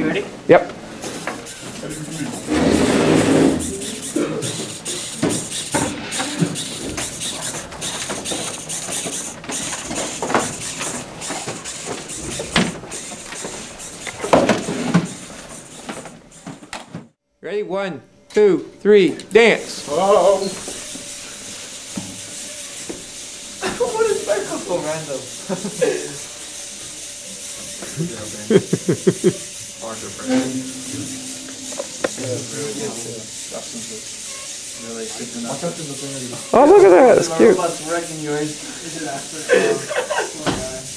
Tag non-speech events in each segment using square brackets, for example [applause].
you ready? Yep. Ready? One, two, three, dance. Oh. [laughs] what is that so random? [laughs] [laughs] Arthur Brand. Really good substances. Really good to know. Oh, look at that. It's cute. Robots wrecking yours.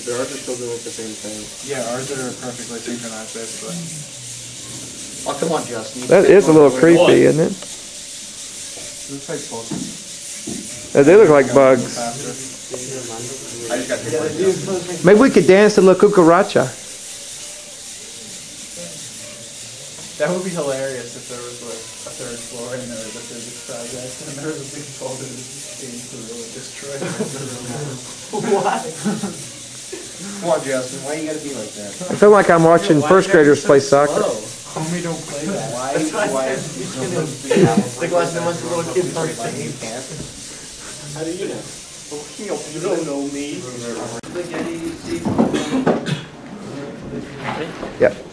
Their ours are still doing the same thing. Yeah, ours are perfectly synchronized basically. Oh, come on, Justin. That is a little creepy, isn't it? This takes both. Uh, They look like bugs. I just got hit Maybe we could dance to La Cucaracha. That would be hilarious if there was like a third floor and there, was a physics project, and there was a big folder that games were really destroyed. [laughs] What? Come on, Justin. Why you gotta be like that? I feel like I'm watching first graders play soccer. Homie, don't play [laughs] that. Why? Why? It's like watching a bunch of little kids on stage. How do you know? You don't know me. Yep.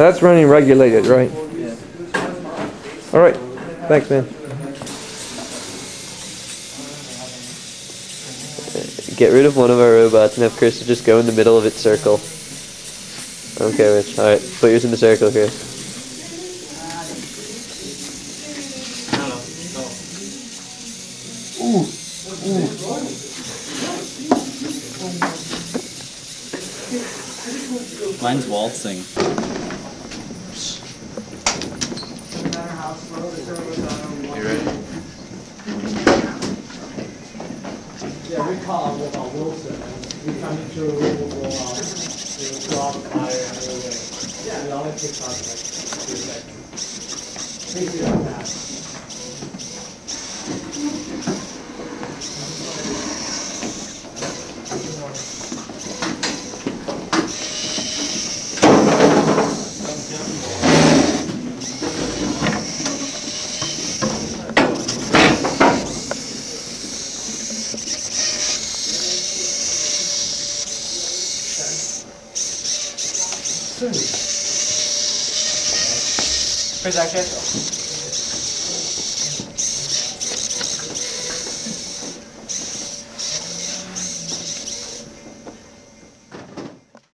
That's running regulated, right? Yeah. All right. Thanks, man. Get rid of one of our robots and have Chris just go in the middle of its circle. Okay, Rich. Alright, put yours in the circle, Chris. Mine's waltzing. You ready? Yeah, we call him uh, Wilson, we come into a room, we'll go we'll go out fire and we'll wait. Yeah, it only takes us like two spoon. For that,